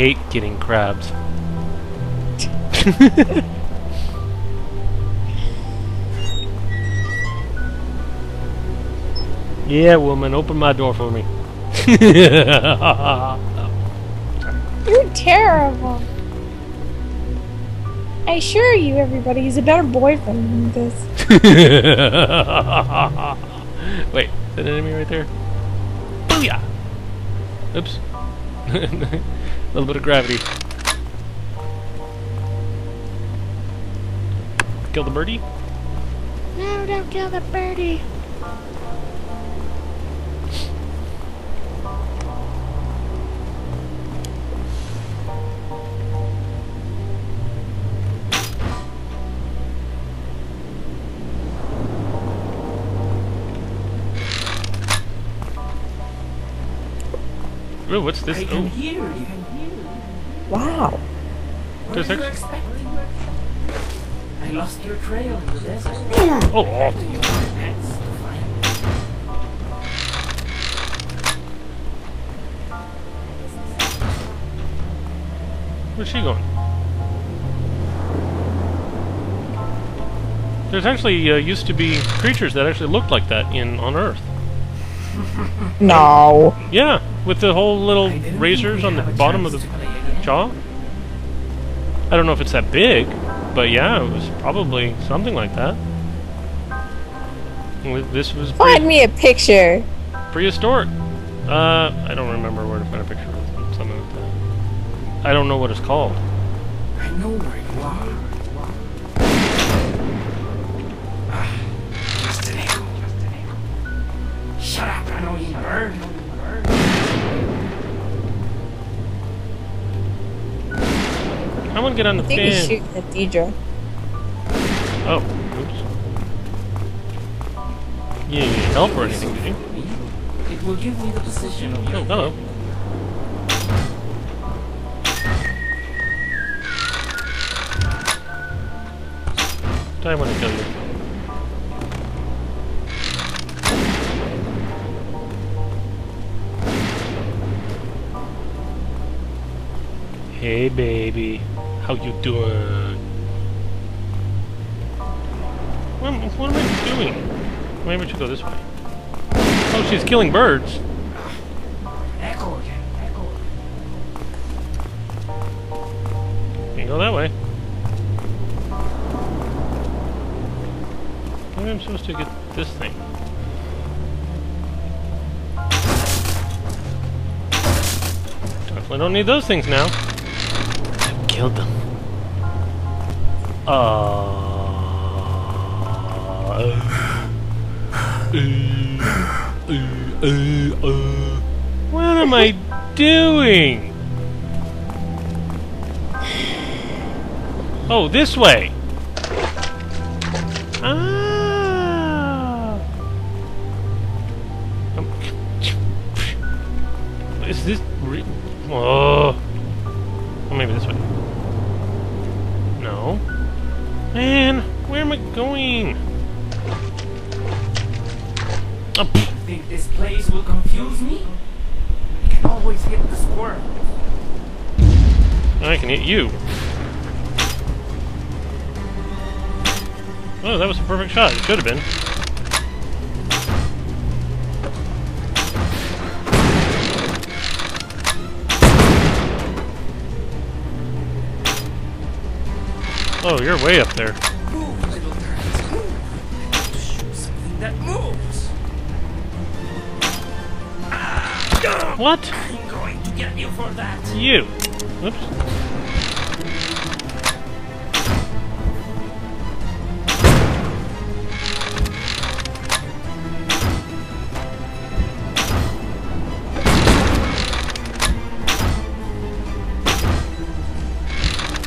hate getting crabs. yeah, woman, open my door for me. You're terrible. I assure you, everybody, he's a better boyfriend than this. Wait, is that an enemy right there? Booyah! Oops. A little bit of gravity. Kill the birdie? No, don't kill the birdie. Ooh, what's this? I can Oh, hear you. Wow. What There's were you ex- expecting? I lost your trail in the desert. oh, oh. Do you want pets to find? Where's she going? There's actually uh, used to be creatures that actually looked like that in on Earth. No. Yeah, with the whole little razors on the bottom of the play again. Jaw. I don't know if it's that big, but yeah, it was probably something like that. This was Find me a picture. prehistoric. Uh, I don't remember where to find a picture of something like that. I don't know what it's called. I know where you are. Ah, just an echo. Just an echo. Shut up, annoying bird. I want to get on the I think he's fan. shooting at Deadra. Oh, oops. You didn't need help or anything, did you? It will give me the position of your Oh, hello. I want to kill you. Hey, baby. How you doing? What, am- what am I doing? Maybe we should go this way. Oh, she's killing birds. Echo again. Echo. Can't go that way. Maybe I'm supposed to get this thing. Definitely don't need those things now. I've killed them. What am I doing? Oh, this way. Ah. Is this? Re oh. Maybe this way. Am I going? Oh. Think this place will confuse me? I can always hit the squirrel. I can hit you. Oh, that was a perfect shot. It should have been. Oh, you're way up there. What? I'm going to get you for that! You. Oops.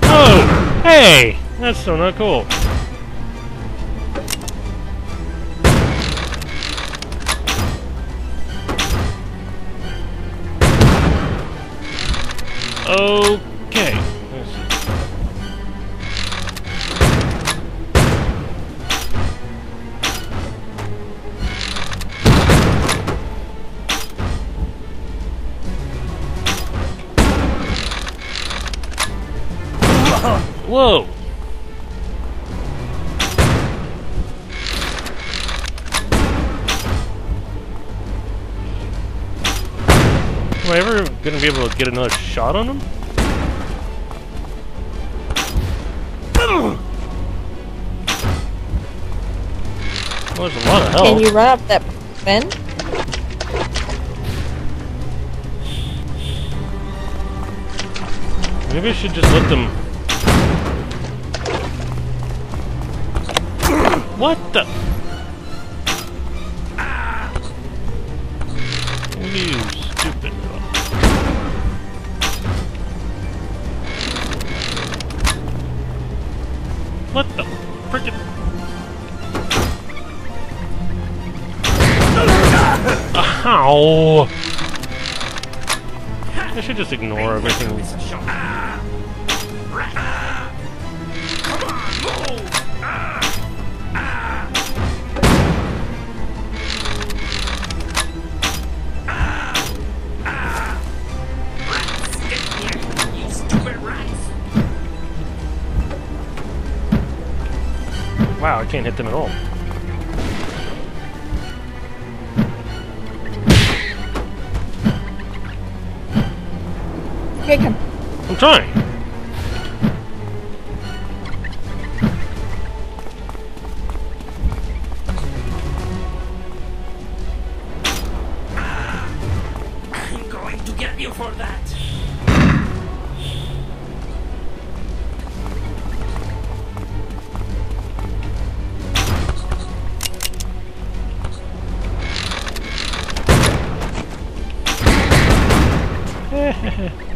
Oh! Hey! That's so not cool. Okay. Whoa! I ever gonna be able to get another shot on him? Well, there's a lot of health. Can you run up that bend? Maybe I should just let them. What the? You stupid. Ow! I should just ignore everything. Wow, I can't hit them at all. Okay, come. I'm trying. I'm going to get you for that!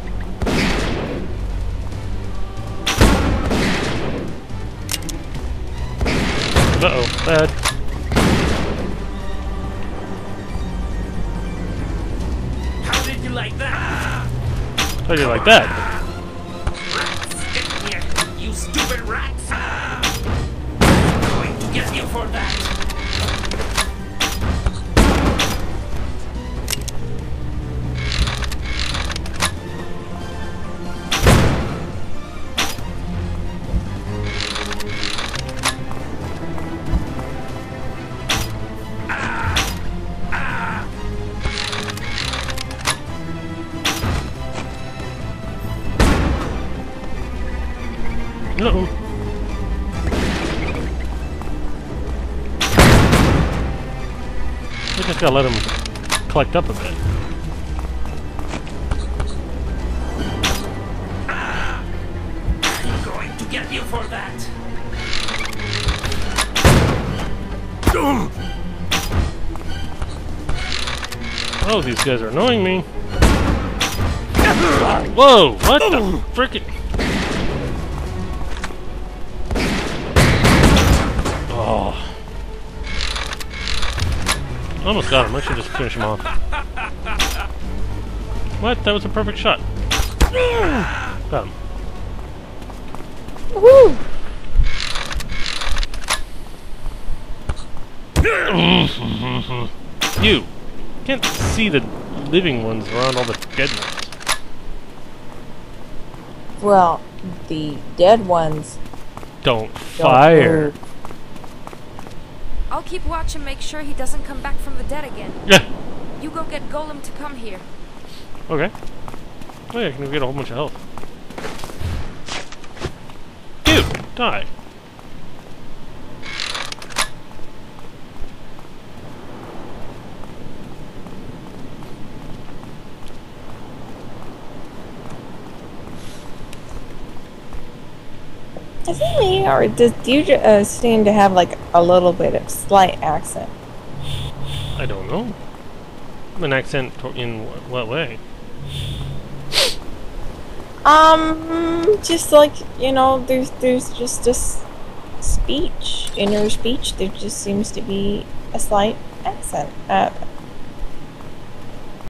Uh-oh, bad. How did you like that? How did you like that? Rats, get here, you stupid rats! I'm going to get you for that! I just gotta let him collect up a bit. I'm going to get you for that! Oh, these guys are annoying me. Whoa, what the frickin'? Almost got him. I should just finish him off. What? That was a perfect shot. Got him. Woohoo! You can't see the living ones around all the dead ones. Well, the dead ones Don't don't fire. move. I'll keep watch and make sure he doesn't come back from the dead again. Yeah. You go get Golem to come here. Okay. Oh yeah, I can get a whole bunch of health. Dude, die. Is it me, or does you uh, seem to have like a little bit of slight accent? I don't know. An accent to- in wh- what way? Um, just like you know, there's there's just this speech, inner speech. There just seems to be a slight accent. Uh,